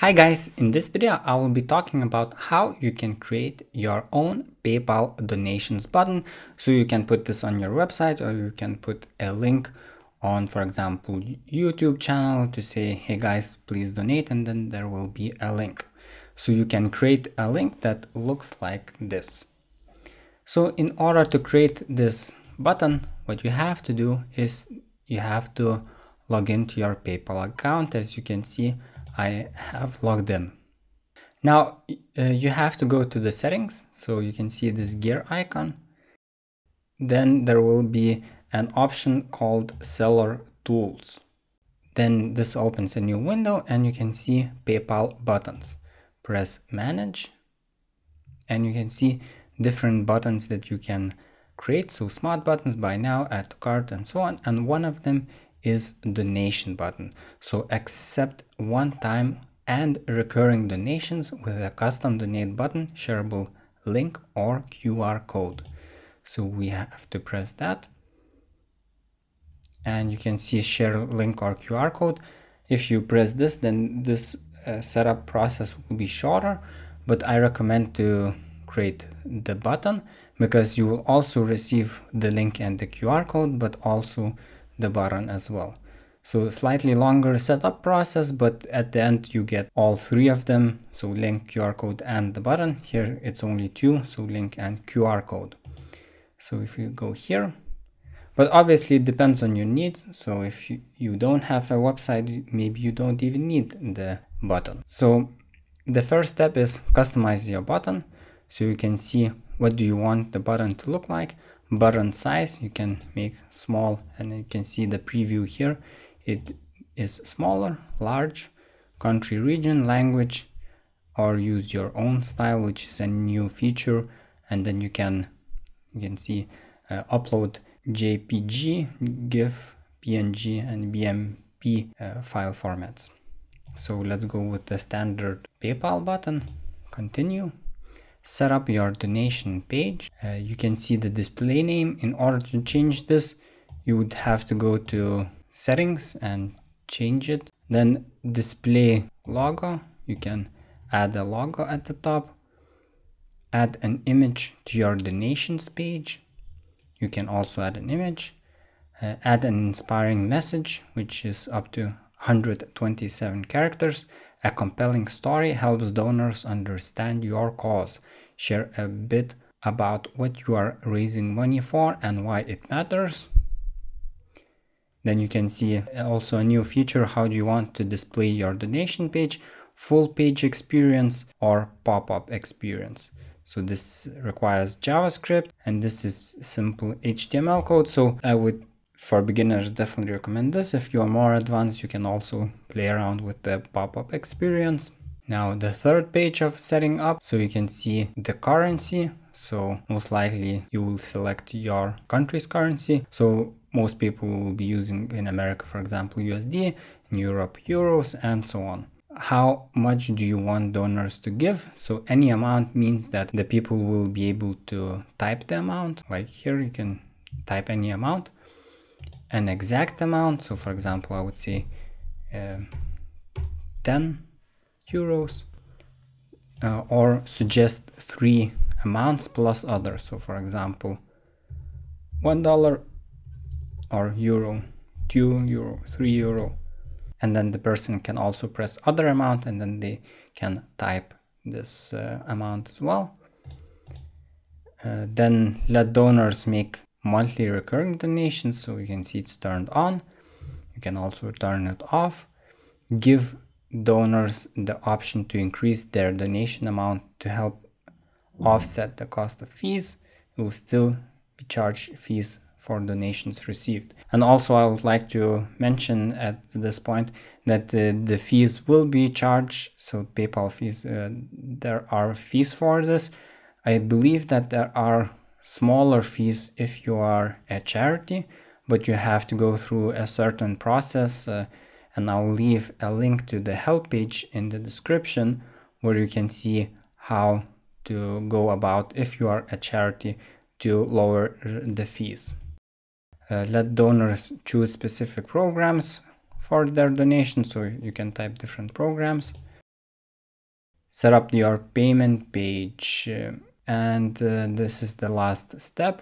Hi guys, in this video I will be talking about how you can create your own PayPal donations button. So you can put this on your website or you can put a link on for example YouTube channel to say hey guys please donate and then there will be a link. So you can create a link that looks like this. So in order to create this button what you have to do is you have to log into your PayPal account as you can see I have logged in. Now uh, you have to go to the settings so you can see this gear icon. Then there will be an option called seller tools. Then this opens a new window and you can see PayPal buttons. Press manage and you can see different buttons that you can create. So smart buttons buy now, add to cart and so on. And one of them is donation button. So accept one-time and recurring donations with a custom donate button, shareable link or QR code. So we have to press that. And you can see share link or QR code. If you press this, then this uh, setup process will be shorter, but I recommend to create the button because you will also receive the link and the QR code, but also the button as well. So slightly longer setup process, but at the end you get all three of them. So link, QR code and the button. Here it's only two, so link and QR code. So if you go here, but obviously it depends on your needs. So if you, you don't have a website, maybe you don't even need the button. So the first step is customize your button. So you can see what do you want the button to look like button size. You can make small and you can see the preview here. It is smaller large country region language or use your own style which is a new feature. And then you can you can see uh, upload jpg gif png and bmp uh, file formats. So let's go with the standard paypal button. Continue set up your donation page. Uh, you can see the display name. In order to change this, you would have to go to settings and change it. Then display logo. You can add a logo at the top. Add an image to your donations page. You can also add an image. Uh, add an inspiring message, which is up to 127 characters. A compelling story helps donors understand your cause. Share a bit about what you are raising money for and why it matters. Then you can see also a new feature. How do you want to display your donation page? Full page experience or pop-up experience. So this requires JavaScript and this is simple HTML code. So I would for beginners definitely recommend this if you are more advanced you can also play around with the pop-up experience. Now the third page of setting up so you can see the currency. So most likely you will select your country's currency. So most people will be using in america for example usd in europe euros and so on. How much do you want donors to give? So any amount means that the people will be able to type the amount. Like here you can type any amount. An exact amount. So for example, I would say 10 euros uh, or suggest three amounts plus others. So for example, one dollar or euro, two euro, three euro. And then the person can also press other amount and then they can type this uh, amount as well. Uh, then let donors make monthly recurring donations so you can see it's turned on you can also turn it off. Give donors the option to increase their donation amount to help offset the cost of fees. You will still be charged fees for donations received. And also i would like to mention at this point that uh, the fees will be charged. So paypal fees uh, there are fees for this. I believe that there are smaller fees if you are a charity, but you have to go through a certain process. Uh, and I'll leave a link to the help page in the description where you can see how to go about if you are a charity to lower the fees. Uh, let donors choose specific programs for their donation so you can type different programs set up your payment page uh, and uh, this is the last step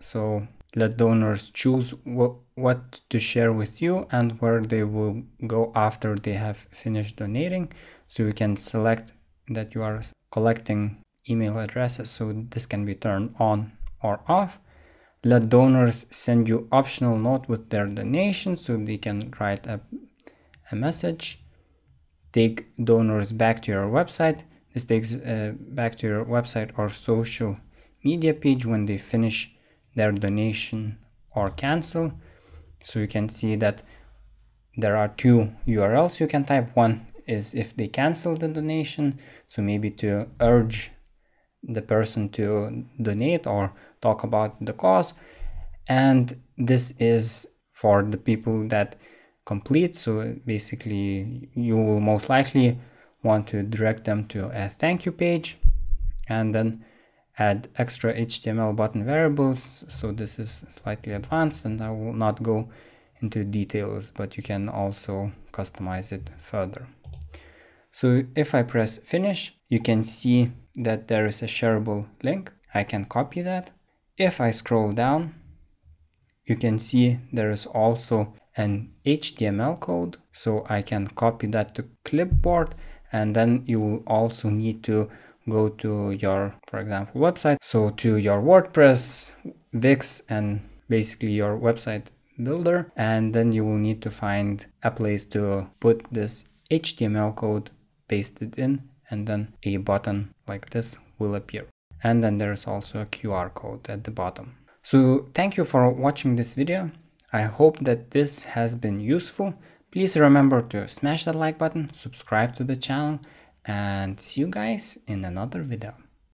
so let donors choose wh what to share with you and where they will go after they have finished donating. So you can select that you are collecting email addresses so this can be turned on or off. Let donors send you optional note with their donation so they can write a, a message. Take donors back to your website. This takes uh, back to your website or social media page when they finish their donation or cancel so you can see that there are two urls you can type. One is if they cancel the donation so maybe to urge the person to donate or talk about the cause. And this is for the people that complete. So basically you will most likely want to direct them to a thank you page. And then add extra HTML button variables so this is slightly advanced and I will not go into details but you can also customize it further so if I press finish you can see that there is a shareable link. I can copy that. If I scroll down, you can see there is also an HTML code. So I can copy that to clipboard and then you will also need to go to your, for example, website. So to your WordPress, Wix, and basically your website builder. And then you will need to find a place to put this HTML code paste it in and then a button like this will appear. And then there's also a QR code at the bottom. So thank you for watching this video. I hope that this has been useful. Please remember to smash that like button, subscribe to the channel and see you guys in another video.